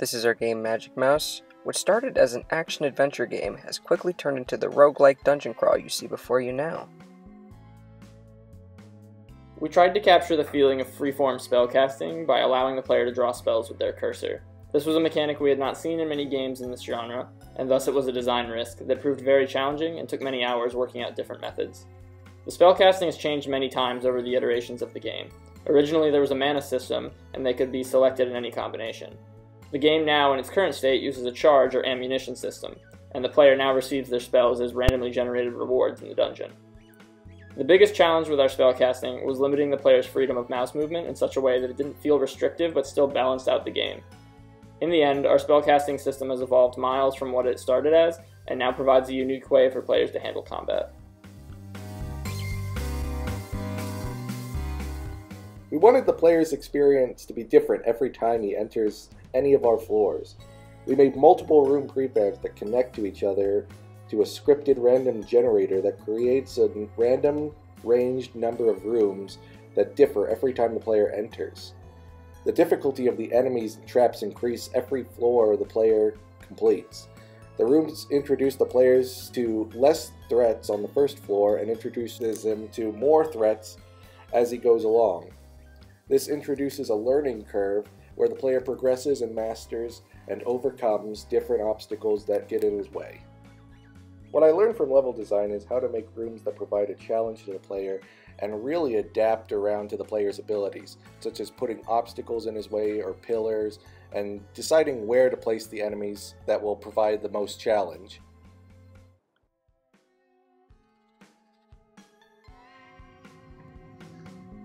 This is our game Magic Mouse, which started as an action-adventure game has quickly turned into the roguelike dungeon crawl you see before you now. We tried to capture the feeling of freeform spellcasting by allowing the player to draw spells with their cursor. This was a mechanic we had not seen in many games in this genre, and thus it was a design risk that proved very challenging and took many hours working out different methods. The spellcasting has changed many times over the iterations of the game. Originally there was a mana system, and they could be selected in any combination. The game now, in its current state, uses a charge or ammunition system, and the player now receives their spells as randomly generated rewards in the dungeon. The biggest challenge with our spellcasting was limiting the player's freedom of mouse movement in such a way that it didn't feel restrictive but still balanced out the game. In the end, our spellcasting system has evolved miles from what it started as, and now provides a unique way for players to handle combat. We wanted the player's experience to be different every time he enters any of our floors. We made multiple room prefabs that connect to each other to a scripted random generator that creates a random ranged number of rooms that differ every time the player enters. The difficulty of the enemies and traps increase every floor the player completes. The rooms introduce the players to less threats on the first floor and introduces them to more threats as he goes along. This introduces a learning curve where the player progresses and masters and overcomes different obstacles that get in his way. What I learned from level design is how to make rooms that provide a challenge to the player and really adapt around to the player's abilities, such as putting obstacles in his way or pillars, and deciding where to place the enemies that will provide the most challenge.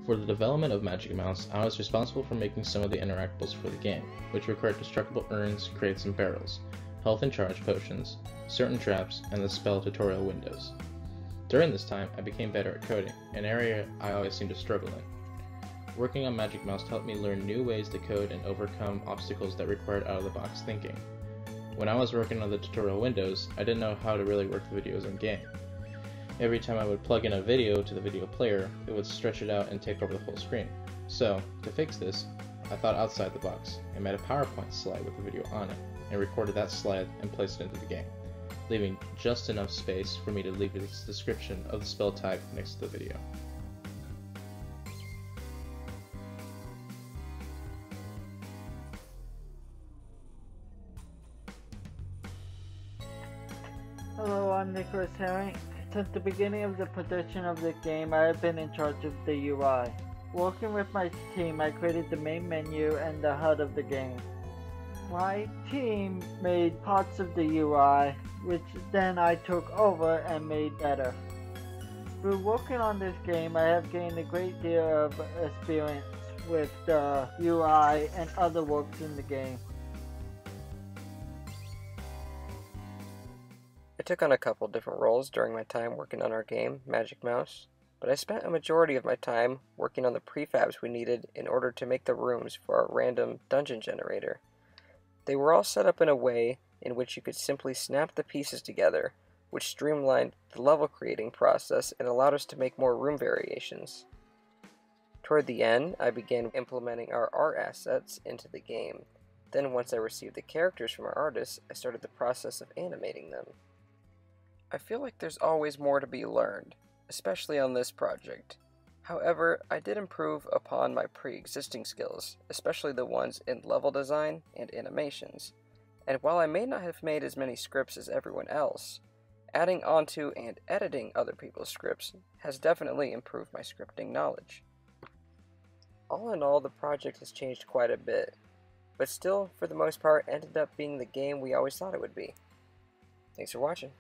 For the development of Magic Mouse, I was responsible for making some of the interactables for the game, which required destructible urns, crates, and barrels, health and charge potions, certain traps, and the spell tutorial windows. During this time, I became better at coding, an area I always seemed to struggle in. Working on Magic Mouse helped me learn new ways to code and overcome obstacles that required out-of-the-box thinking. When I was working on the tutorial windows, I didn't know how to really work the videos in game. Every time I would plug in a video to the video player, it would stretch it out and take over the whole screen. So, to fix this, I thought outside the box and made a PowerPoint slide with the video on it, and recorded that slide and placed it into the game, leaving just enough space for me to leave its description of the spell type next to the video. Hello, I'm Nicholas Herring. Since the beginning of the production of the game, I have been in charge of the UI. Working with my team, I created the main menu and the HUD of the game. My team made parts of the UI, which then I took over and made better. Through working on this game, I have gained a great deal of experience with the UI and other works in the game. Took on a couple different roles during my time working on our game, Magic Mouse, but I spent a majority of my time working on the prefabs we needed in order to make the rooms for our random dungeon generator. They were all set up in a way in which you could simply snap the pieces together, which streamlined the level creating process and allowed us to make more room variations. Toward the end, I began implementing our art assets into the game. Then, once I received the characters from our artists, I started the process of animating them. I feel like there's always more to be learned, especially on this project. However, I did improve upon my pre-existing skills, especially the ones in level design and animations. And while I may not have made as many scripts as everyone else, adding onto and editing other people's scripts has definitely improved my scripting knowledge. All in all, the project has changed quite a bit, but still, for the most part, ended up being the game we always thought it would be. Thanks for watching.